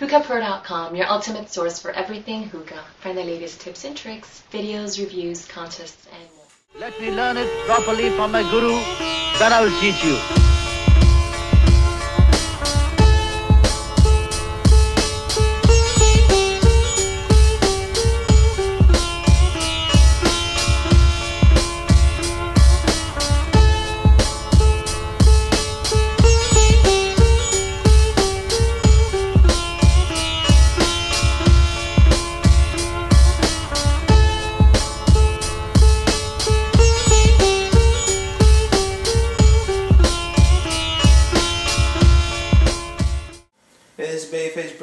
HookahPro.com, your ultimate source for everything hookah. Find the latest tips and tricks, videos, reviews, contests, and more. Let me learn it properly from my guru, then I will teach you.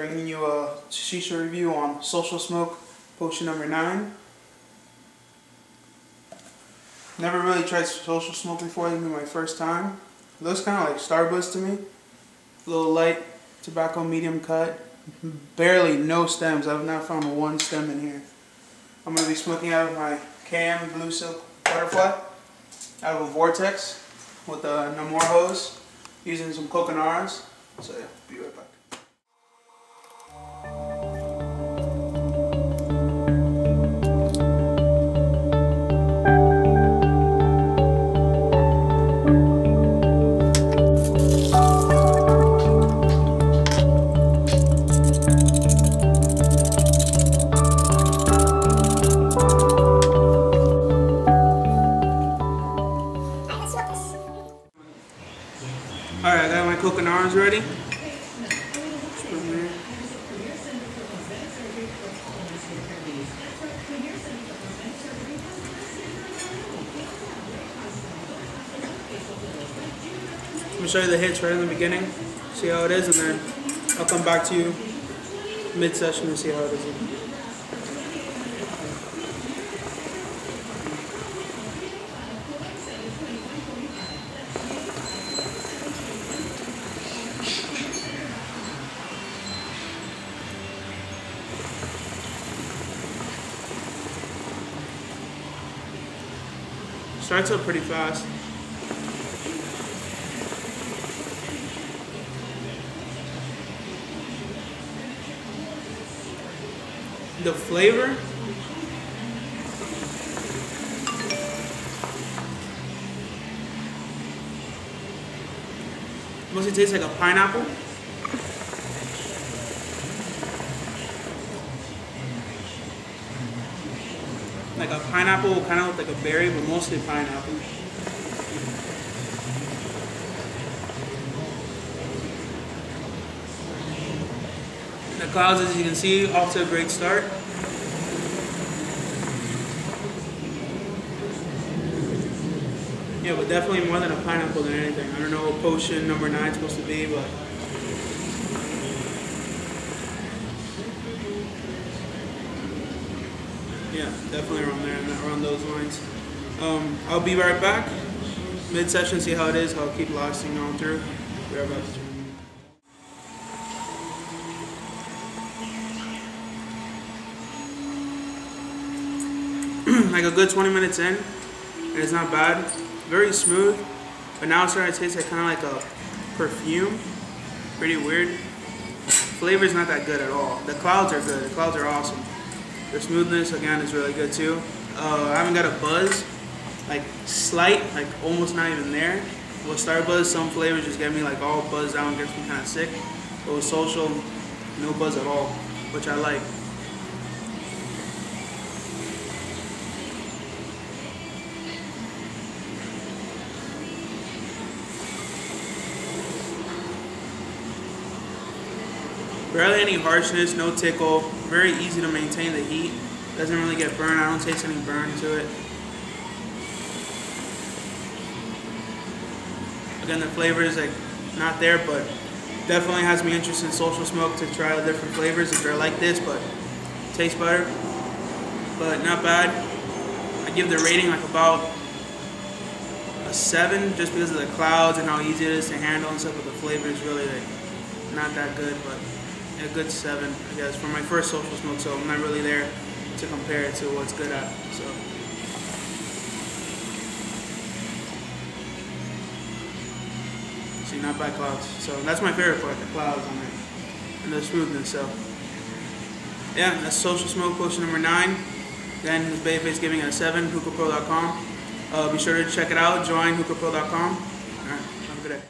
Bringing you a shisha review on Social Smoke potion number 9. Never really tried Social Smoke before, this will my first time. It looks kind of like Starbuzz to me. A little light tobacco medium cut. Barely no stems. I've not found one stem in here. I'm going to be smoking out of my Cam Blue Silk Butterfly. Out of a Vortex with a Nammor hose using some coconaras. So yeah, be right I got my coconaras ready. I'm gonna show you the hits right in the beginning, see how it is, and then I'll come back to you mid-session and see how it is. Starts up pretty fast. The flavor mostly tastes like a pineapple. Like a pineapple, kind of like a berry, but mostly pineapple. The clouds, as you can see, off to a great start. Yeah, but definitely more than a pineapple than anything. I don't know what potion number nine is supposed to be, but yeah, definitely around there, around those lines. Um, I'll be right back. Mid-session, see how it is. I'll keep lasting on through. Be right back. like a good 20 minutes in, and it's not bad. Very smooth, but now it's starting to taste like kind of like a perfume. Pretty weird. Flavor's not that good at all. The clouds are good. The clouds are awesome. The smoothness again is really good too. Uh, I haven't got a buzz, like slight, like almost not even there. With Starbuzz, some flavors just get me like all buzzed out and gets me kind of sick. But with Social, no buzz at all, which I like. Barely any harshness, no tickle. Very easy to maintain the heat. Doesn't really get burned. I don't taste any burn to it. Again, the flavor is like not there, but definitely has me interested in social smoke to try different flavors if they're like this, but tastes better. But not bad. I give the rating like about a seven just because of the clouds and how easy it is to handle and stuff, but the flavor is really like not that good, but a good seven, I guess, for my first social smoke. So I'm not really there to compare it to what's good at. So. See, not by clouds. So that's my favorite part, the clouds on it. And the smoothness. So yeah, that's Social Smoke potion number nine. Then his Babyface giving it a seven. HookahPro.com. Uh, be sure to check it out. Join HookahPro.com. All right, have a good day.